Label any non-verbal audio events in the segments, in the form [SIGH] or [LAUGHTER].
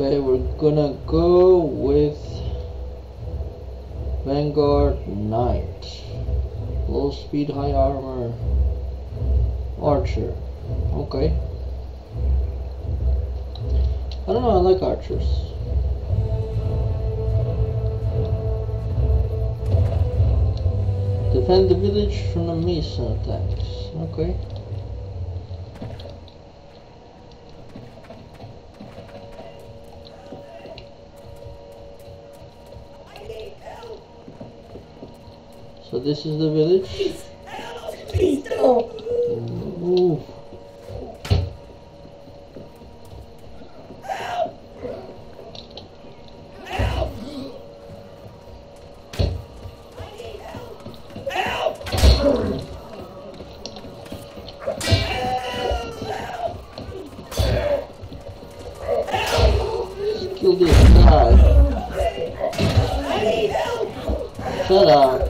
Okay, we're gonna go with Vanguard Knight. Low speed, high armor. Archer. Okay. I don't know, I like archers. Defend the village from the Mason attacks. Okay. This is the village. Ooh. Kill this guy. Shut up.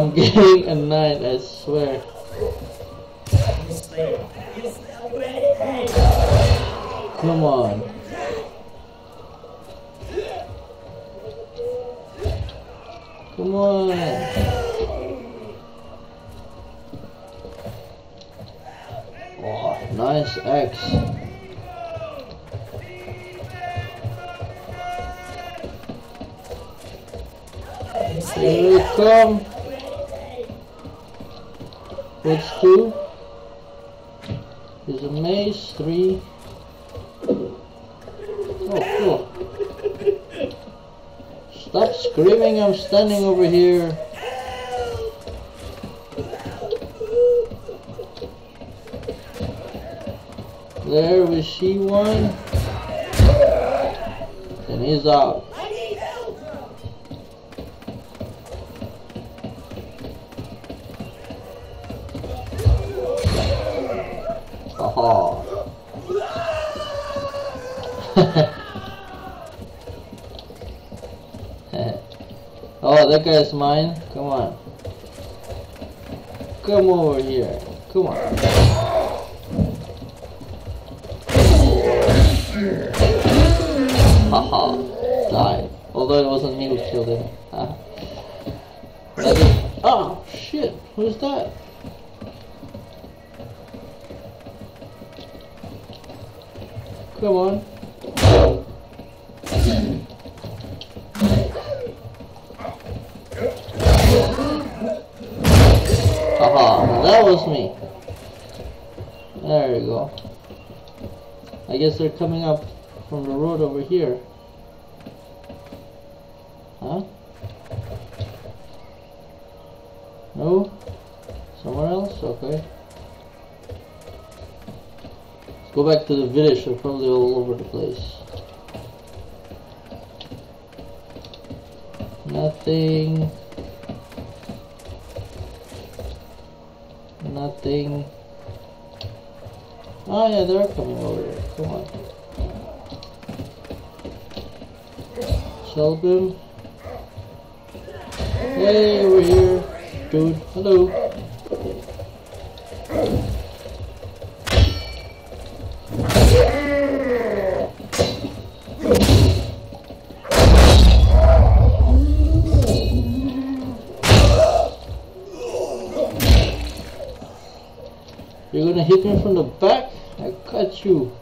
I'm getting a nine, I swear. Come on. Come on. Oh, nice X. Here we come. What's two? There's a maze, three. Oh, cool. Stop screaming, I'm standing over here. There we see one. And he's out. [LAUGHS] oh, that guy's mine. Come on. Come over here. Come on. Haha. Died. Although it wasn't me who killed him. Oh, shit. Who's that? Come on. Haha, that was me. There you go. I guess they're coming up from the road over here. Huh? No? Somewhere else? Okay. Go back to the village, they're probably all over the place. Nothing. Nothing. Oh yeah, they're coming over there. Come on. Shelburne. Hey, over here. Dude, hello. Hit me from the back? I cut you.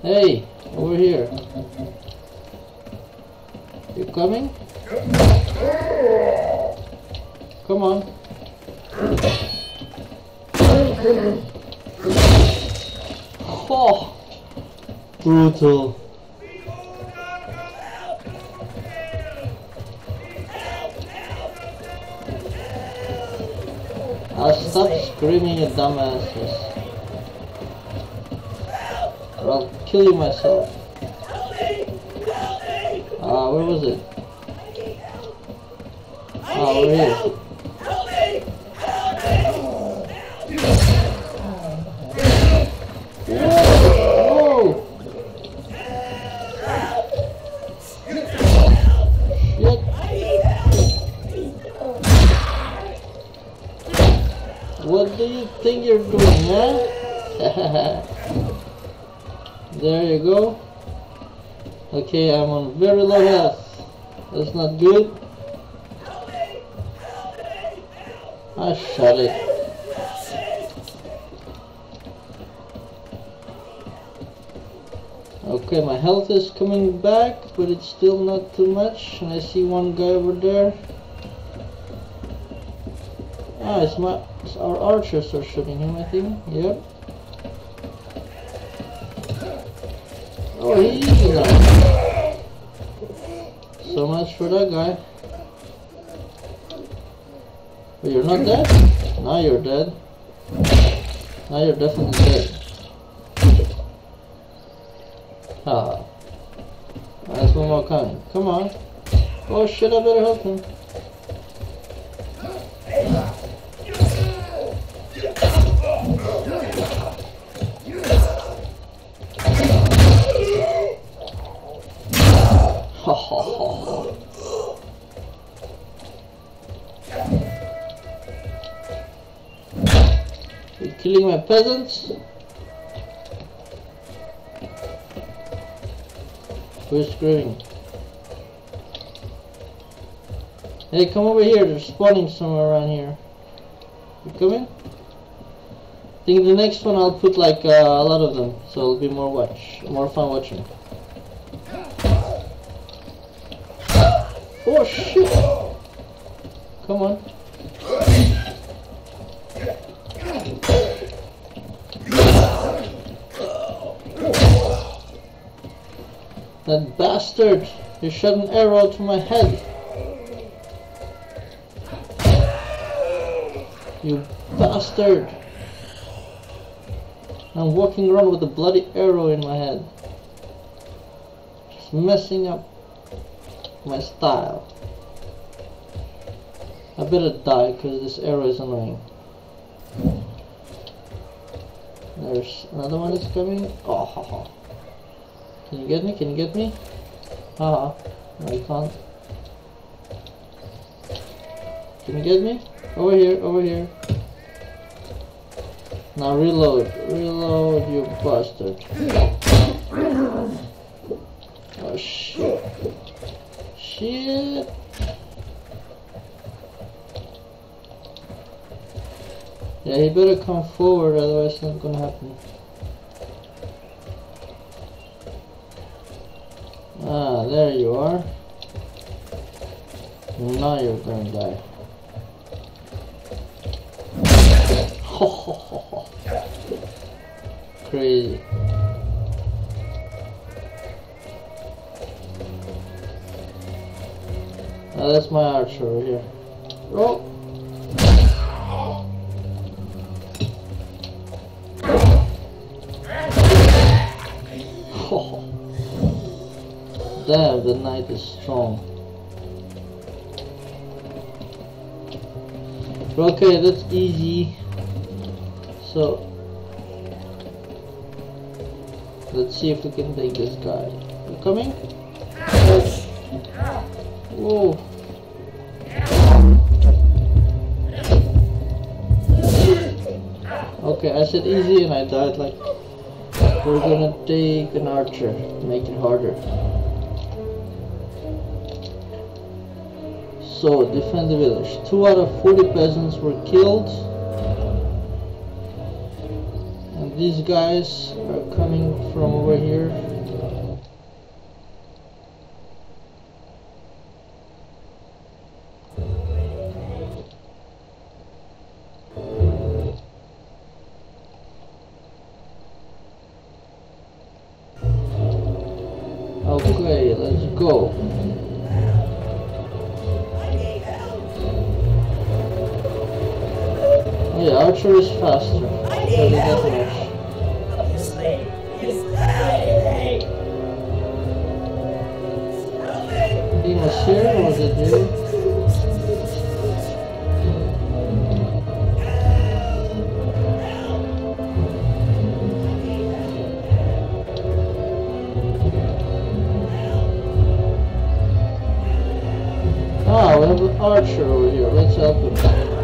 Hey, over here. You coming? Come on. [LAUGHS] Oh, brutal. I'll stop screaming at dumbasses. Or I'll kill you myself. Ah, where was it? Ah, over here. Think you're doing, huh? [LAUGHS] there you go. Okay, I'm on very low health. That's not good. I shot it. Okay, my health is coming back, but it's still not too much. And I see one guy over there. Ah, it's my it's our archers are shooting him, I think. Yep. Oh, he's alive. So much for that guy. But you're not dead? Now you're dead. Now you're definitely dead. Ah. There's one more coming. Come on. Oh shit, I better help him. My peasants? Who's screaming? Hey, come over here. They're spawning somewhere around here. You coming? I think the next one I'll put like uh, a lot of them, so it'll be more watch, more fun watching. Oh shit! Come on. That bastard! He shot an arrow to my head. You bastard! I'm walking around with a bloody arrow in my head. Just messing up my style. I better die because this arrow is annoying. There's another one that's coming. Oh, ha, ha. Can you get me? Can you get me? Haha. No, you can't. Can you get me? Over here, over here. Now reload. Reload, you bastard. Oh shit. Shit. Yeah, he better come forward, otherwise it's not gonna happen. Ah, there you are. Now you're gonna die. [LAUGHS] Crazy. Now that's my archer here. Damn, the knight is strong. Okay, that's easy. So, let's see if we can take this guy. You coming? Whoa. Okay, I said easy and I died like we're gonna take an archer, make it harder. So, defend the village. Two out of 40 peasants were killed. And these guys are coming from over here. Okay, let's go. Or was it? Ah, we have an archer over here. Let's help him.